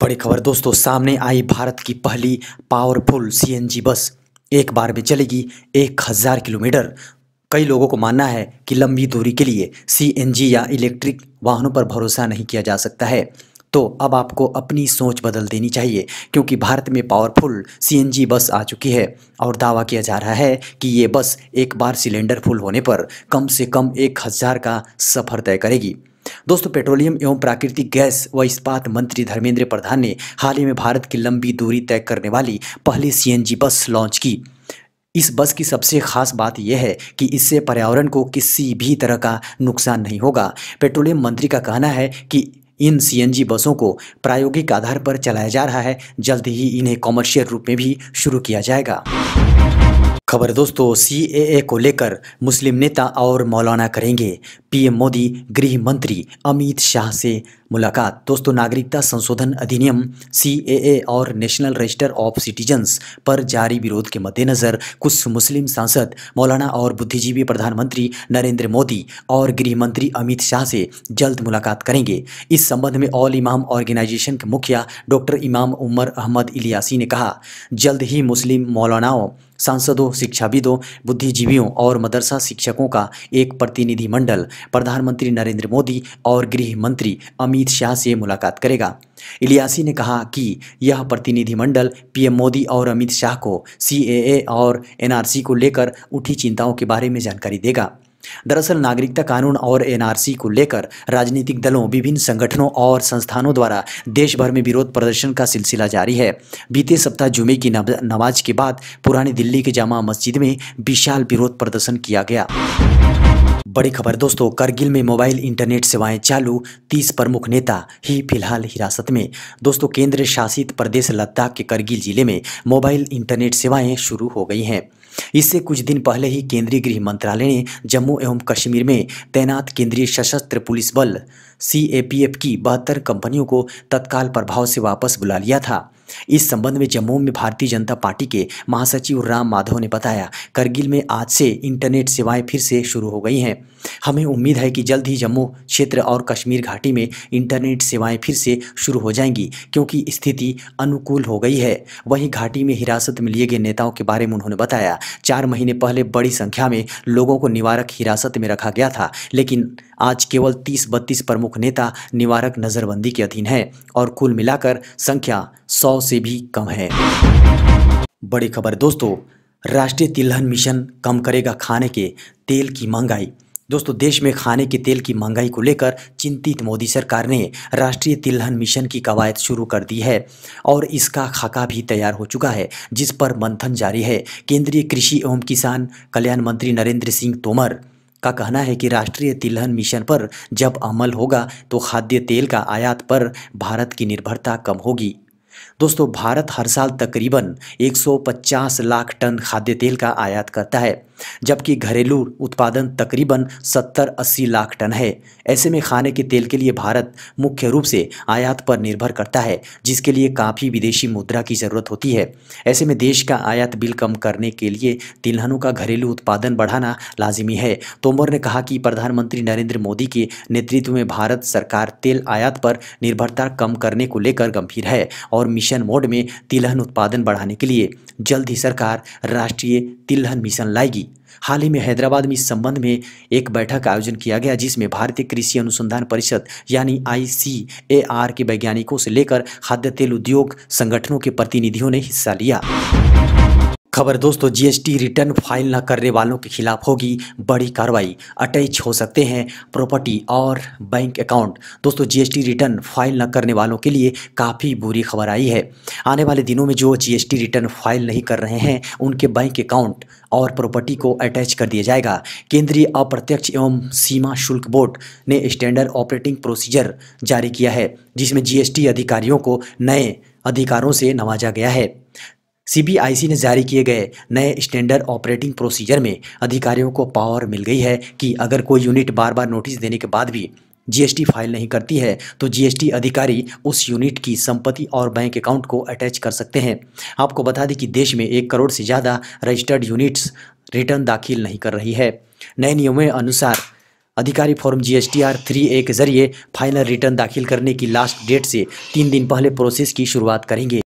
बड़ी खबर। दोस्तों, सामने आई भारत की पहली पावरफुल सीएनजी बस। एक बार में चलेगी एक हज़ार किलोमीटर। कई लोगों को मानना है कि लंबी दूरी के लिए सीएनजी या इलेक्ट्रिक वाहनों पर भरोसा नहीं किया जा सकता है। तो अब आपको अपनी सोच बदल देनी चाहिए, क्योंकि भारत में पावरफुल सीएनजी बस आ चुकी है और दावा किया जा रहा है कि ये बस एक बार सिलेंडर फुल होने पर कम से कम एक हज़ार का सफ़र तय करेगी। दोस्तों, पेट्रोलियम एवं प्राकृतिक गैस व इस्पात मंत्री धर्मेंद्र प्रधान ने हाल ही में भारत की लंबी दूरी तय करने वाली पहली सीएनजी बस लॉन्च की। इस बस की सबसे खास बात यह है कि इससे पर्यावरण को किसी भी तरह का नुकसान नहीं होगा। पेट्रोलियम मंत्री का कहना है कि इन सीएनजी बसों को प्रायोगिक आधार पर चलाया जा रहा है। जल्द ही इन्हें कॉमर्शियल रूप में भी शुरू किया जाएगा। खबर दोस्तों सीएए को लेकर मुस्लिम नेता और मौलाना करेंगे। पीएम मोदी, गृह मंत्री अमित शाह से मुलाकात। दोस्तों, नागरिकता संशोधन अधिनियम, सी और नेशनल रजिस्टर ऑफ़ सिटीजन्स पर जारी विरोध के मद्देनज़र कुछ मुस्लिम सांसद, मौलाना और बुद्धिजीवी प्रधानमंत्री नरेंद्र मोदी और गृह मंत्री अमित शाह से जल्द मुलाकात करेंगे। इस संबंध में ऑल इमाम ऑर्गेनाइजेशन के मुखिया डॉक्टर इमाम उमर अहमद इलियासी ने कहा, जल्द ही मुस्लिम मौलानाओं, सांसदों, शिक्षाविदों, बुद्धिजीवियों और मदरसा शिक्षकों का एक प्रतिनिधिमंडल, प्रधानमंत्री नरेंद्र मोदी और गृह मंत्री अमित शाह से मुलाकात करेगा। इलियासी ने कहा कि यह प्रतिनिधिमंडल पीएम मोदी और अमित शाह को सी और एनआरसी को लेकर उठी चिंताओं के बारे में जानकारी देगा। दरअसल, नागरिकता कानून और एनआरसी को लेकर राजनीतिक दलों, विभिन्न संगठनों और संस्थानों द्वारा देश भर में विरोध प्रदर्शन का सिलसिला जारी है। बीते सप्ताह जुमे की नमाज़ के बाद पुरानी दिल्ली के जामा मस्जिद में विशाल विरोध प्रदर्शन किया गया। बड़ी खबर। दोस्तों, करगिल में मोबाइल इंटरनेट सेवाएँ चालू, तीस प्रमुख नेता ही फ़िलहाल हिरासत में। दोस्तों केंद्र शासित प्रदेश लद्दाख के करगिल ज़िले में मोबाइल इंटरनेट सेवाएँ शुरू हो गई हैं। इससे कुछ दिन पहले ही केंद्रीय गृह मंत्रालय ने जम्मू एवं कश्मीर में तैनात केंद्रीय सशस्त्र पुलिस बल सीएपीएफ की बहत्तर कंपनियों को तत्काल प्रभाव से वापस बुला लिया था। इस संबंध में जम्मू में भारतीय जनता पार्टी के महासचिव राम माधव ने बताया, करगिल में आज से इंटरनेट सेवाएँ फिर से शुरू हो गई हैं। हमें उम्मीद है कि जल्द ही जम्मू क्षेत्र और कश्मीर घाटी में इंटरनेट सेवाएँ फिर से शुरू हो जाएँगी, क्योंकि स्थिति अनुकूल हो गई है। वहीं घाटी में हिरासत में लिए गए नेताओं के बारे में उन्होंने बताया, चार महीने पहले बड़ी संख्या में लोगों को निवारक हिरासत में रखा गया था, लेकिन आज केवल तीस बत्तीस प्रमुख नेता निवारक नज़रबंदी के अधीन है और कुल मिलाकर संख्या सौ से भी कम है। बड़ी खबर दोस्तों, राष्ट्रीय तिलहन मिशन कम करेगा खाने के तेल की महँगाई दोस्तों, देश में खाने के तेल की महँगाई को लेकर चिंतित मोदी सरकार ने राष्ट्रीय तिलहन मिशन की कवायद शुरू कर दी है और इसका खाका भी तैयार हो चुका है, जिस पर मंथन जारी है। केंद्रीय कृषि एवं किसान कल्याण मंत्री नरेंद्र सिंह तोमर का कहना है कि राष्ट्रीय तिलहन मिशन पर जब अमल होगा तो खाद्य तेल का आयात पर भारत की निर्भरता कम होगी। दोस्तों, भारत हर साल तकरीबन 150 लाख टन खाद्य तेल का आयात करता है। जबकि घरेलू उत्पादन तकरीबन 70-80 लाख टन है। ऐसे में खाने के तेल के लिए भारत मुख्य रूप से आयात पर निर्भर करता है, जिसके लिए काफ़ी विदेशी मुद्रा की ज़रूरत होती है। ऐसे में देश का आयात बिल कम करने के लिए तिलहनों का घरेलू उत्पादन बढ़ाना लाजिमी है। तोमर ने कहा कि प्रधानमंत्री नरेंद्र मोदी के नेतृत्व में भारत सरकार तेल आयात पर निर्भरता कम करने को लेकर गंभीर है और मिशन मोड में तिलहन उत्पादन बढ़ाने के लिए जल्द ही सरकार राष्ट्रीय तिलहन मिशन लाएगी। हाल ही में हैदराबाद में इस संबंध में एक बैठक का आयोजन किया गया, जिसमें भारतीय कृषि अनुसंधान परिषद यानी आईसीएआर के वैज्ञानिकों से लेकर खाद्य तेल उद्योग संगठनों के प्रतिनिधियों ने हिस्सा लिया। खबर दोस्तों जीएसटी रिटर्न फ़ाइल न करने वालों के खिलाफ होगी बड़ी कार्रवाई। अटैच हो सकते हैं प्रॉपर्टी और बैंक अकाउंट दोस्तों जीएसटी रिटर्न फ़ाइल न करने वालों के लिए काफ़ी बुरी खबर आई है। आने वाले दिनों में जो जीएसटी रिटर्न फ़ाइल नहीं कर रहे हैं, उनके बैंक अकाउंट और प्रॉपर्टी को अटैच कर दिया जाएगा। केंद्रीय अप्रत्यक्ष एवं सीमा शुल्क बोर्ड ने स्टैंडर्ड ऑपरेटिंग प्रोसीजर जारी किया है, जिसमें जीएसटी अधिकारियों को नए अधिकारों से नवाजा गया है। सीबीआईसी ने जारी किए गए नए स्टैंडर्ड ऑपरेटिंग प्रोसीजर में अधिकारियों को पावर मिल गई है कि अगर कोई यूनिट बार बार नोटिस देने के बाद भी जीएसटी फ़ाइल नहीं करती है तो जीएसटी अधिकारी उस यूनिट की संपत्ति और बैंक अकाउंट को अटैच कर सकते हैं। आपको बता दें कि देश में एक करोड़ से ज़्यादा रजिस्टर्ड यूनिट्स रिटर्न दाखिल नहीं कर रही है। नए नियमों अनुसार अधिकारी form G S T R three A के ज़रिए फाइनल रिटर्न दाखिल करने की लास्ट डेट से तीन दिन पहले प्रोसेस की शुरुआत करेंगे।